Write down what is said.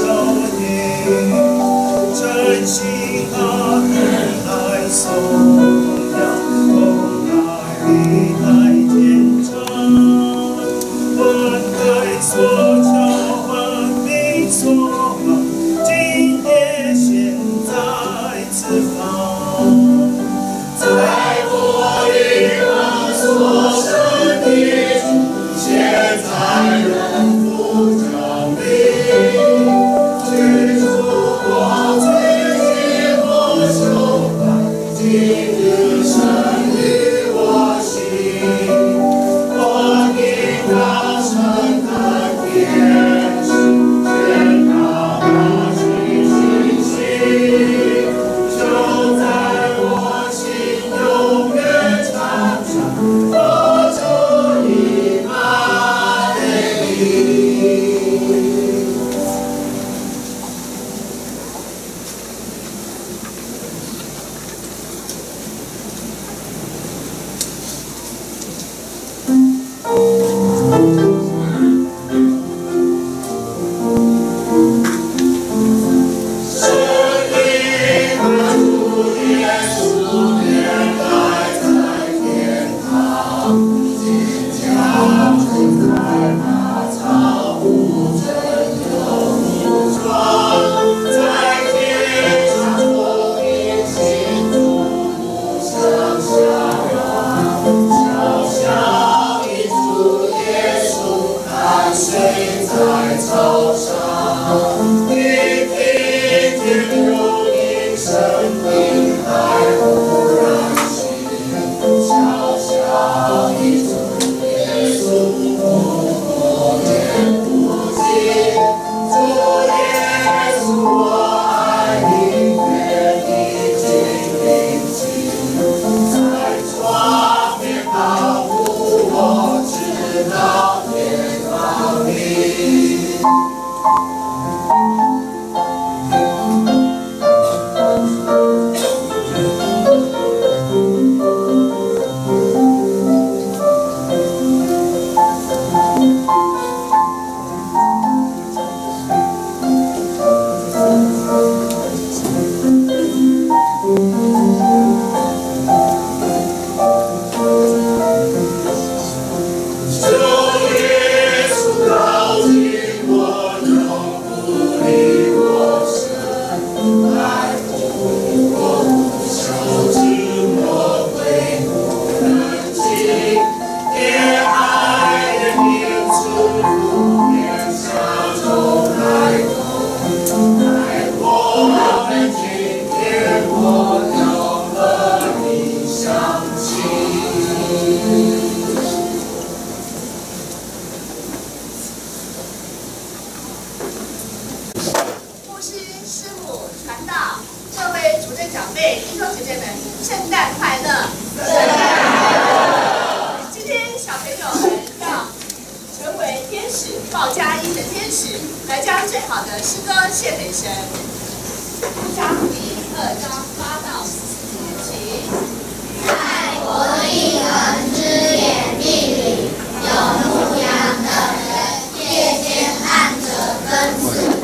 少年，珍惜。Oh. 传道，各位主任长辈、弟兄姐姐们，圣诞快乐！圣诞快乐！今天小朋友们要成为天使，报佳音的天使，来将最好的诗歌献给神。一章第二章八到十四节，请。爱国一人之眼地里有牧羊的人，夜间按着分子。